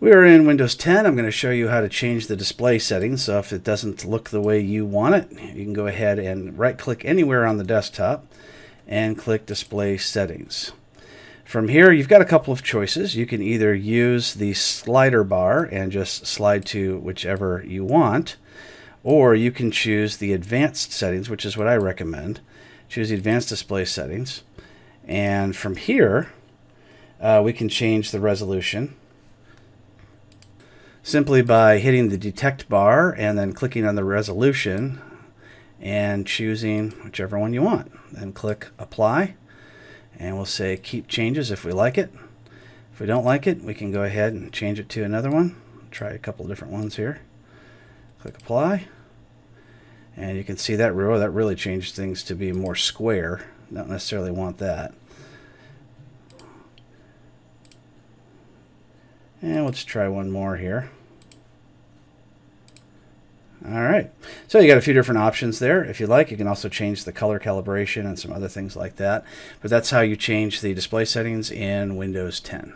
We are in Windows 10. I'm going to show you how to change the display settings. So if it doesn't look the way you want it, you can go ahead and right click anywhere on the desktop and click display settings. From here, you've got a couple of choices. You can either use the slider bar and just slide to whichever you want, or you can choose the advanced settings, which is what I recommend. Choose the advanced display settings. And from here, uh, we can change the resolution simply by hitting the detect bar and then clicking on the resolution and choosing whichever one you want. Then click apply and we'll say keep changes if we like it. If we don't like it, we can go ahead and change it to another one. Try a couple different ones here. Click apply. And you can see that row, that really changed things to be more square. Don't necessarily want that. And let's try one more here. All right, so you got a few different options there. If you like, you can also change the color calibration and some other things like that. But that's how you change the display settings in Windows 10.